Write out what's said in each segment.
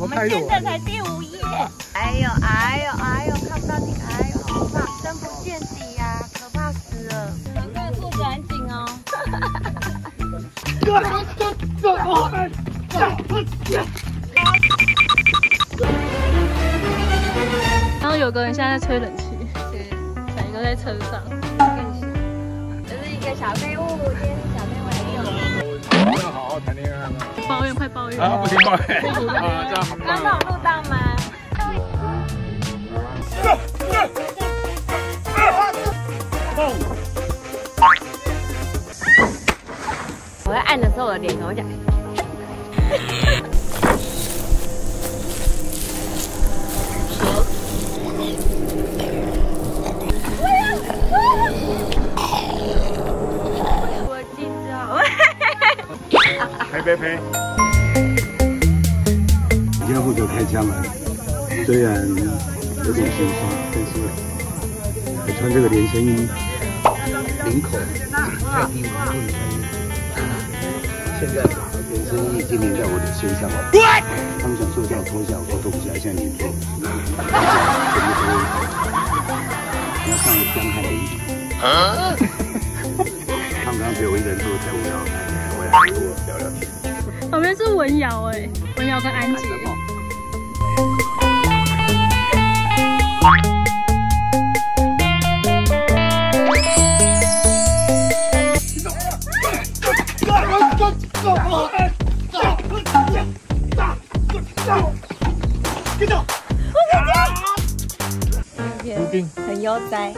我们现在才第五页。哎呦哎呦哎呦，看不到底，哎呦，好怕，深不见底呀，可怕死了。难怪兔子很紧哦。然后有个人现在在吹冷气，对，一个在车上。这是一个小废物，抱怨快抱怨啊，不行抱怨啊，这样很刚刚有录到吗？我在按的时候，我的脸怎么讲？你要负责开枪了，虽然有点心酸，但是我穿这个连身衣，领口太低，了不能穿。现在连身衣已经粘在我的身上了，他们想脱掉脱下，我说脱不下来，现在粘住了。全部都你要上来伤害我。他们刚刚只有我一个人说在无聊，我来跟我聊聊天。旁边是文瑶哎，文瑶跟安杰。很悠哉。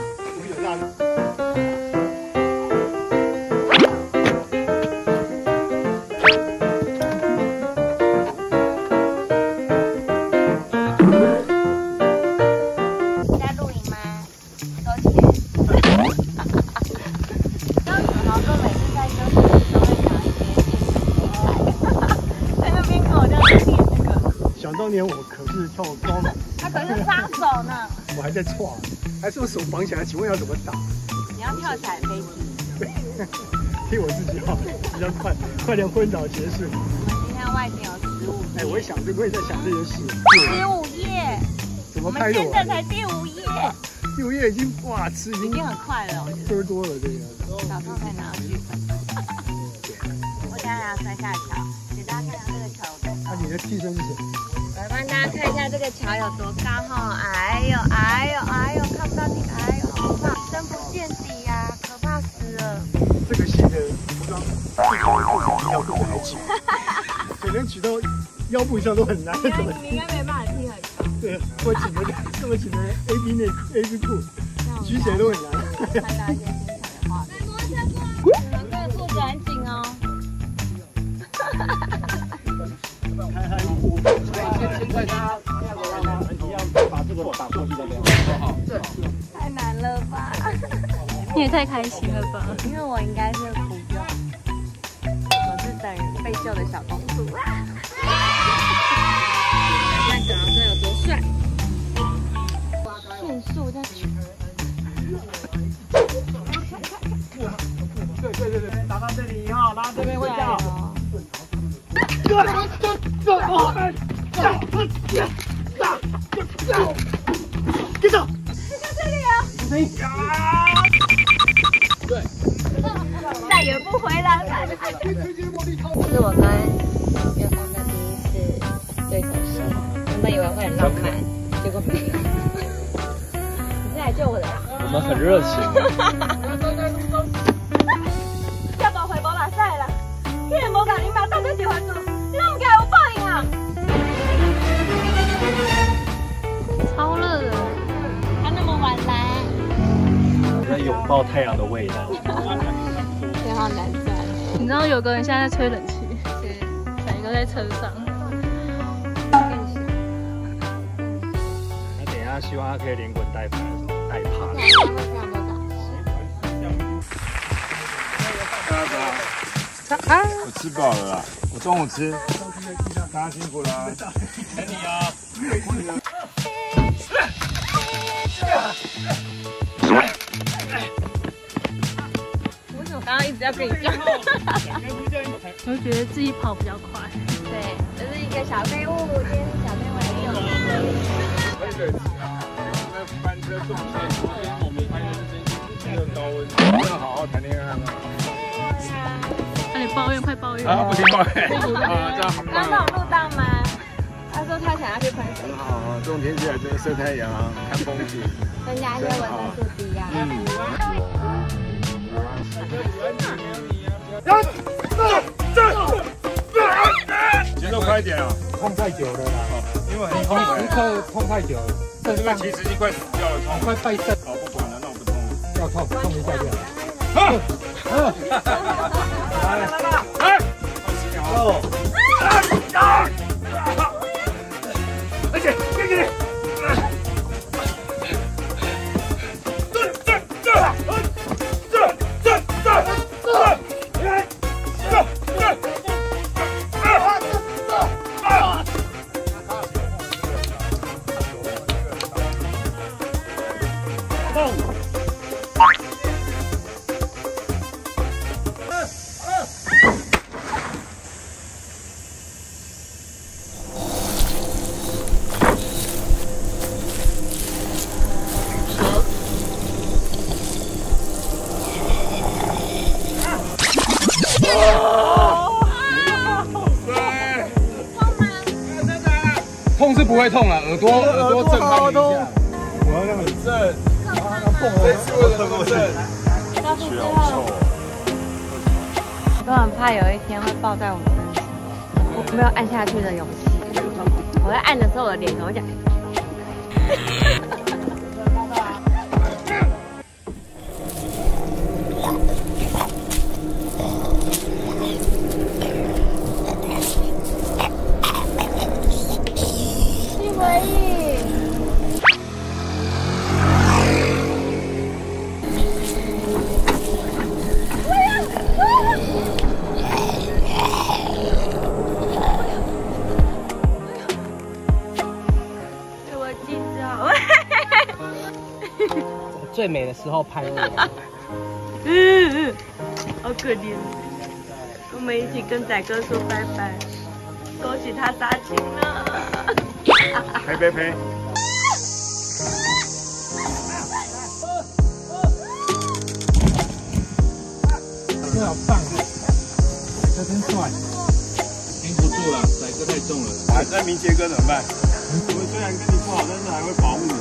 当年我可是跳高了，他可是杀手呢，我还在创，还是用手绑起来，请问要怎么打？你要跳起来飞机。替我自己好，比较快，快点昏倒结束。我们今天外景有十五哎，我也想这，我也在想这件事。十五页，怎么拍的我？现在才第五页，第五页已经哇，吃已经已经很快了，我觉多了这个。早上才拿到剧本。我等下要摔下桥，给大家看看这个桥。那你的替身是谁？来帮大家看一下这个桥有多高哈！哎呦哎呦哎呦，看不到底，哎呦，好怕，深不见底呀，可怕死了。这个戏的服装，最好的不止腰部还举，可能举到腰部以上都很难。你应该没办法踢很高，对，我紧的这么紧的 A B 内 A B 裤，举起来都很难。现在他一样把这个打过去的两个好。对。太难了吧？你也太开心了吧！因为我应该是不用，我是等于被救的小公主。看小狼哥有多帅，迅速在举。对对对对，打到这里以后，然后这边会叫。哦跟着。再也不回来了。这是我跟月光的第一次对手戏，原本以为会很浪漫，结果没有。你是来救我的呀？我们很热情。我在拥抱太阳的味道。天好难赚。你知道有个人现在在吹冷气，对，一个在车上。那等一下希望他可以连滚带爬带爬。大家我吃饱了啦，我中午吃。大家辛苦了，等你啊。我觉得自己跑比较快。对，这是一个小废物，今天是小废物。没有。开啊！我们班车重点，我们班车真心真高温，要好好谈恋爱吗？抱怨快抱怨啊！不行抱怨啊！这样？刚刚有录吗？他说他想要去喷。很好啊，这种天气啊，就是晒太阳、看风景，增加一些文化素质呀。节奏快一点啊！痛太久了啦，因为很碰痛时刻痛太久，这个其实已经快死掉了，痛。快败肾，好，不管了，那我不痛了。要痛痛一下就好。来来来，哎，哦，而痛是不会痛了，耳朵耳朵震撼一下。我要那个震，我很怕有一天会抱在我身上，我没有按下去的勇气。我在按的时候，我的脸怎么讲？着，最美的时候拍我。嗯嗯，好可怜。我们一起跟仔哥说拜拜，恭喜他杀青了。呸呸呸！真好棒啊！这真帅。顶不住了，仔哥太重了。啊，那明杰哥怎么办？我们虽然跟你不好，但是还会保护你。